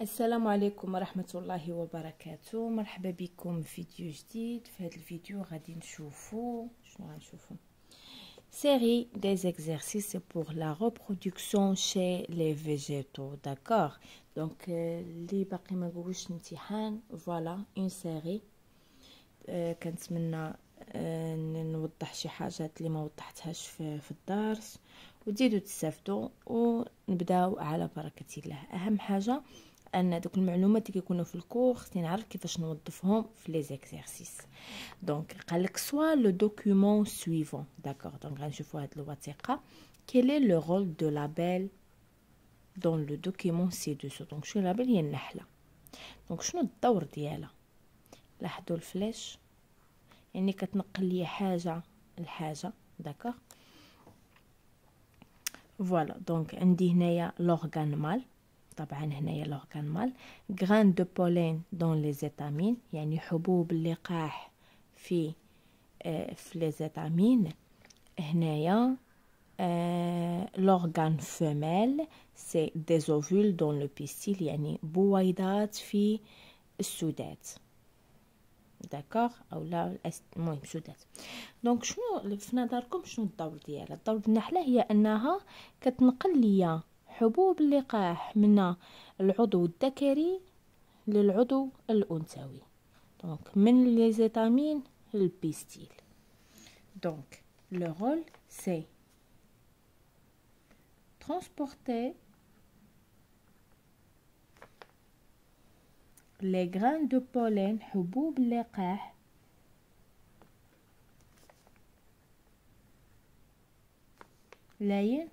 السلام عليكم ورحمة الله وبركاته. مرحبا بكم في فيديو جديد. في هذا الفيديو غادي نشوفو شنو غنشوفو؟ série des exercices pour la reproduction chez les végétaux. D'accord? Donc اللي باقي ما قولوش امتحان voilà une série كنتمنى نوضح شي حاجات اللي ما وضحتهاش في, في الدرس وتزيدوا تستافدوا ونبداو على بركه الله اهم حاجة أن دوك المعلومات اللي كيكونوا في ال cours خصني نعرف كيفاش نوظفهم في les exercices donc قال لك soit le document suivant. D'accord donc غنشوفوا هاد الوثيقه quel est le rôle de l'abeille dans le document ci-dessous donc شنو l'abeille هي النحلة. donc شنو الدور ديالها؟ لاحظوا ال flèche. يعني كتنقل لي حاجة لحاجة. D'accord voilà donc عندي هنايا l'organe mâle. طبعا هنايا l'organe mâle. grains de pollen dans les étamines يعني حبوب اللقاح في آه في les étamines هنايا آه l'organe femelle c'est dit dans le pistil يعني بويضات في السودات. D'accord أو لا المهم سودات. donc شنو في نظركم شنو الدور ديالها؟ الدور النحلة هي أنها كتنقل ليا حبوب اللقاح من العضو الذكري للعضو الأنثوي. donc من les étamines لل pistil donc le rôle c'est transporter les grains de pollen حبوب اللقاح لاين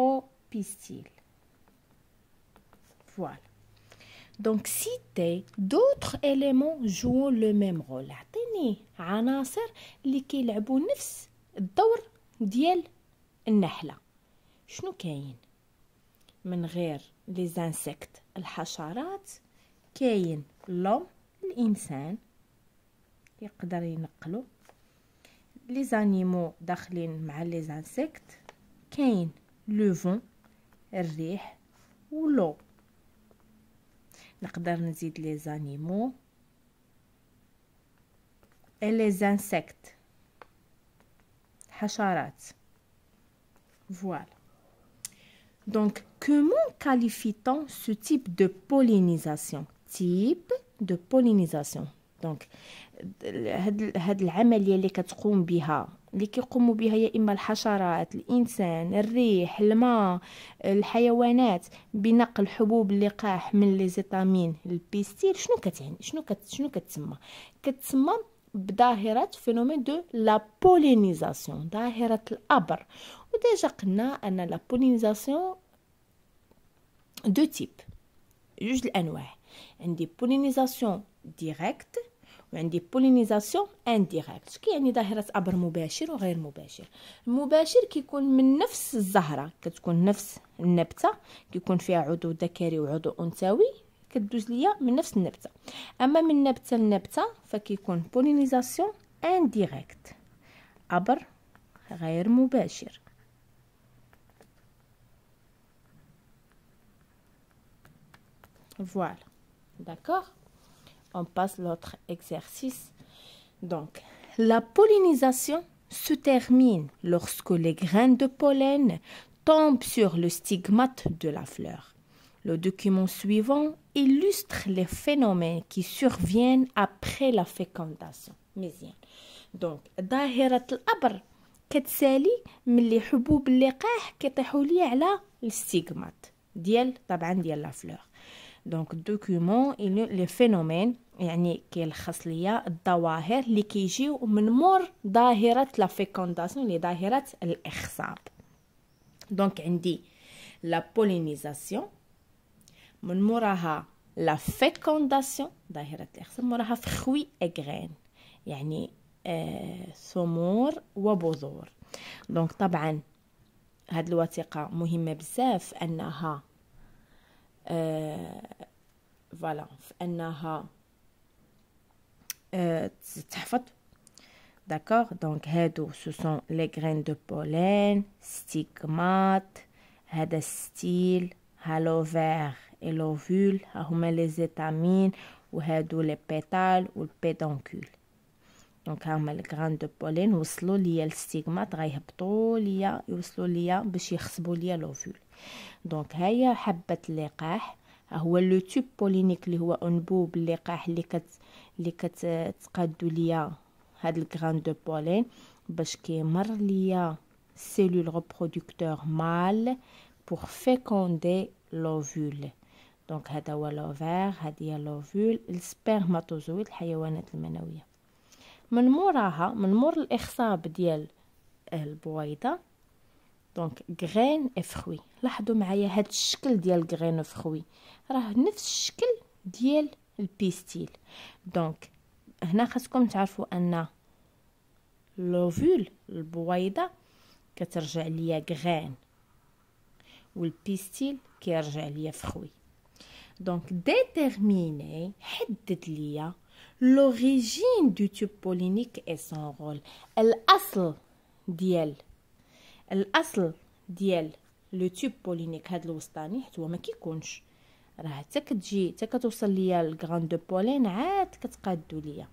au pistil. Voilà. Donc, citer d'autres éléments jouant le même rôle. اعطيني عناصر اللي كيلعبوا نفس الدور ديال النحلة. شنو كاين؟ من غير les insectes الحشرات كاين l'homme الانسان يقدر ينقلو les animaux داخلين مع les insectes كاين لو فون الريح ولو نقدر نزيد لي زانيمو et les insectes حشرات voilà donc comment qualifie-t-on ce type de pollinisation type de pollinisation donc هاد العمليه اللي كتقوم بها اللي كيقوموا بها يا إما الحشرات الإنسان الريح الماء الحيوانات بنقل حبوب اللقاح من لي زيتامين للبيستيل شنو كتعني؟ شنو كت شنو كتسمى؟ كتسمى بظاهرة phénomène de la pollinisation ظاهرة الأبر. و déjà قلنا أن la pollinisation deux types جوج الأنواع. عندي pollinisation directe وعندي pollinisation indirecte كيعني ظاهرة أبر مباشر وغير مباشر. المباشر كيكون من نفس الزهرة كتكون نفس النبتة كيكون فيها عضو ذكري وعضو أنثوي كدوز ليا من نفس النبتة. أما من نبتة لنبتة فكيكون pollinisation indirecte أبر غير مباشر. voilà d'accord on passe l'autre exercice. Donc, la pollinisation se termine lorsque les graines de pollen tombent sur le stigmate de la fleur. Le document suivant illustre les phénomènes qui surviennent après la fécondation. Donc, ظاهرة الأبر كتسالي ملي حبوب اللقاح كيطيحوا لي على الستيغمات ديال طبعا ديال لا فلور دونك الدوكيومون لي فينومين يعني كيلخص ليا الظواهر اللي كيجيو من مور ظاهرة la fécondation لي ظاهرة الاخصاب donc عندي la pollinisation من موراها la fécondation ظاهرة الاخصاب موراها fruit et graines يعني آه وبذور. donc طبعا هاد الوثيقة مهمة بزاف أنها فوالا انها تحفظ داكوغ دونك هادو سو لي غرين دو بولين ستيغمات هذا ستيل ها لوفير اي لوفول هما لي زيتامين وهادو لي بيتال والبيدونكول donc هما ال grains de pollen وصلوا ليا ال stigmate غيهبطوا ليا يوصلوا ليا باش يخصبوا ليا l'ovule donc هيا حبة اللقاح. هو le tube pollinique اللي هو انبوب اللقاح اللي كت اللي كتقادو ليا هاد ال grains de pollen باش كيمر ليا cellule reproductrice mâle pour féconder l'ovule donc هذا هو l'ovaire هذه هي l'ovule ال spermatozoïde الحيوانات المنوية. من موراها من مور الإخصاب ديال البويضة donc graine et fruit لاحظوا معايا هاد الشكل ديال graine et fruit راه نفس الشكل ديال ال pistil. donc هنا خاصكم تعرفوا أن l'ovule البويضة كترجع ليا graine وال pistil كيرجع ليا fruit donc déterminer حدد ليا لوريجين دو تيوب بولينيك اي سون رول الاصل ديال الاصل ديال لو تيوب بولينيك هاد الوسطاني حيت هو ما كيكونش راه حتى كتجي حتى كتوصل ليا الغران دو بولين عاد كتقادو ليا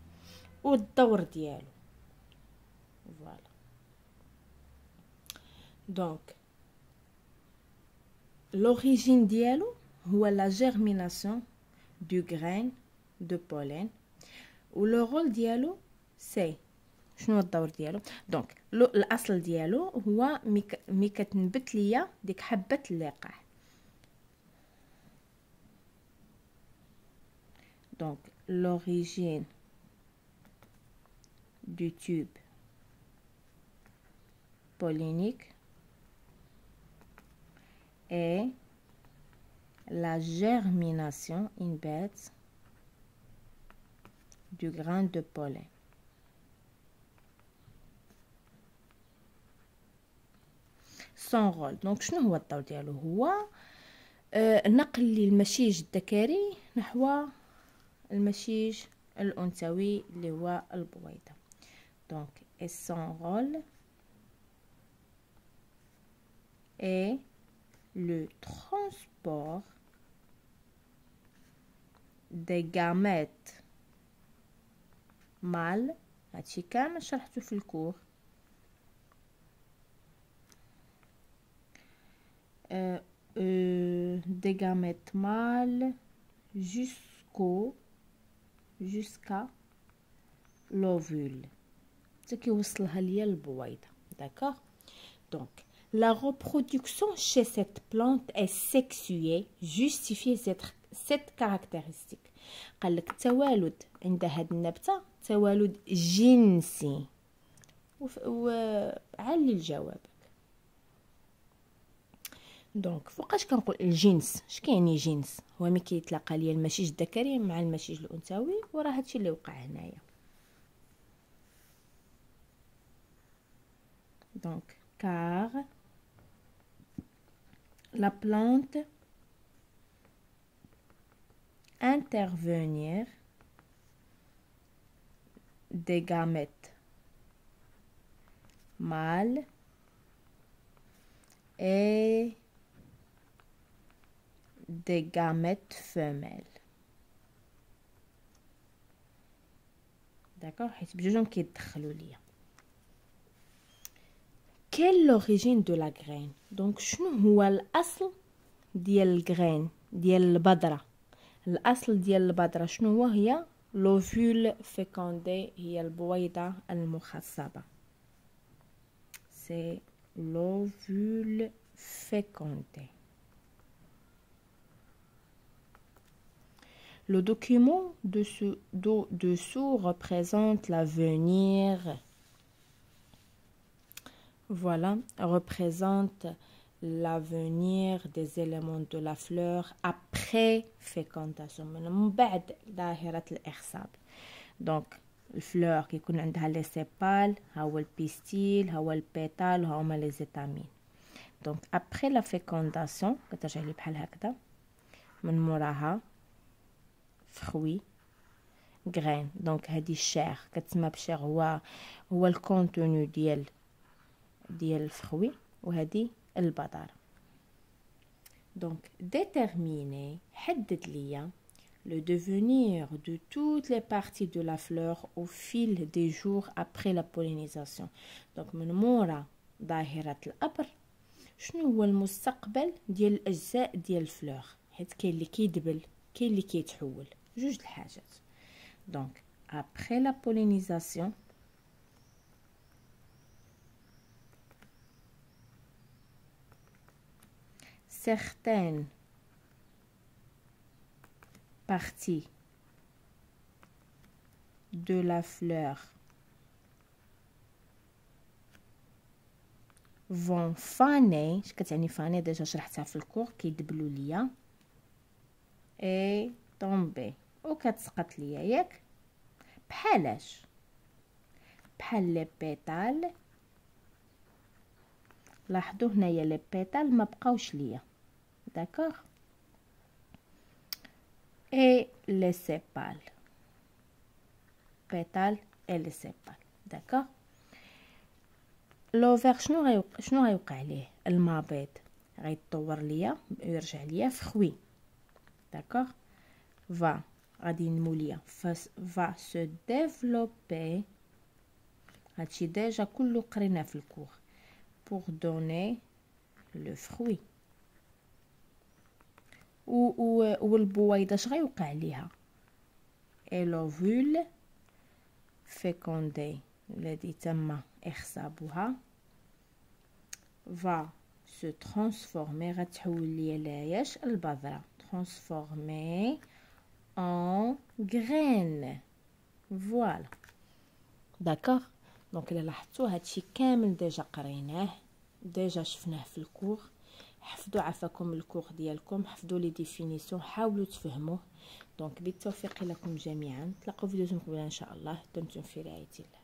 والدور ديالو فوالا دونك l'origine ديالو هو la germination du grain de pollen و لو رول ديالو سي شنو الدور ديالو دونك الاصل ديالو هو مي كتنبت ليا ديك حبه اللقاح دونك l'origine du tube pollinique est la germination in beds du grain de pollen. Son rôle. Donc شنو هو الدور ديالو هو آه نقل المشيج الذكري نحو المشيج الأنثوي اللي هو البويضة دونك et son rôle est le transport des gamètes mâles هادشي كامل شرحته في الكور euh, euh, des gamètes mâles jusqu'au jusqu'à l'ovule حتى كيوصلها ليا البويضه داكوغ دونك La reproduction chez cette plante est sexuée, justifiez cette, cette caractéristique. قال لك التوالد عند هاد النبتة توالد جنسي. وعلي الجواب دونك فوقاش كنقول الجنس؟ اش كيعني جنس؟ هو ملي كيتلاقى ليا المشيج الذكري مع المشيج الأنثوي وراه هادشي اللي وقع هنايا. دونك كار la plante intervenir des gamètes mâles et des gamètes femelles. D'accord? Quelle est l'origine de la graine? Donc, je suis l'origine de la graine, de la badra. الاصل ديال البذره شنو هو هي لوفول فيكوندي هي البويضه المخصبه سي l'ovule fécondé. Le document dessous représente l'avenir voilà, représente l'avenir des éléments de la fleur après Fécondation من بعد ظاهرة الإخصاب donc ال fleur كيكون عندها les sépales ها هو ال pistil ها هو ال pétales ها هما les étamines donc après la fécondation كترجع لي بحال هكذا من موراها fruit graine donc هادي ال chair كتسمى ب chair هو هو ال contenu ديال ديال الفخوي وهذه البطاره Donc, déterminer, حدد ليا le devenir de toutes les parties de la fleur au fil des jours après la pollinisation. Donc, من مورا ظاهرة الأبر شنو هو المستقبل ديال الأجزاء ديال الفلور حيت كاين اللي كيدبل كاين اللي كيتحول جوج الحاجات دونك après la pollinisation certaines parties de la fleur vont faner اش كتعني فاني ديجا شرحتها في الكور كيدبلوا ليا اي طومبي وكتسقط ليا ياك بحالاش بحال لي بيتال لاحظوا هنايا لي بيتال ما بقاوش ليا داكوغ اي لي سيبال بيتال اي لي سيبال داكوغ لوفير شنو غيوقع شنو غيوقع ليه المبيض غيتطور ليا يرجع ليا فخوي داكوغ فا غادي ينمو ليا فا سو ديفلوبي هادشي ديجا كله قريناه في الكور بوغ دوني لو فروي و والبويضه اش غيوقع ليها et l'ovule fécondé الذي تم إخصابها va se transformer غتحول ليا لاياش البذرة transformer en graine voilà d'accord donc الا لاحظتوا هادشي كامل déjà قريناه déjà شفناه في ال cours. حفظوا عفاكم ال cours ديالكم حفظوا les définitions حاولوا تفهموه. دونك بالتوفيق لكم جميعا. تلاقوا فيديو مقبله إن شاء الله. دمتم في رعاية الله.